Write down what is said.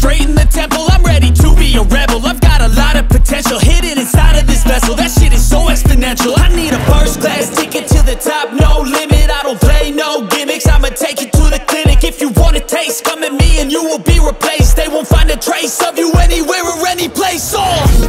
straight in the temple. I'm ready to be a rebel, I've got a lot of potential Hidden inside of this vessel, that shit is so exponential. I need a first class ticket to the top, no limit. I don't play no gimmicks, I'ma take you to the clinic. If you want a taste, come at me and you will be replaced. They won't find a trace of you anywhere or any place. Oh.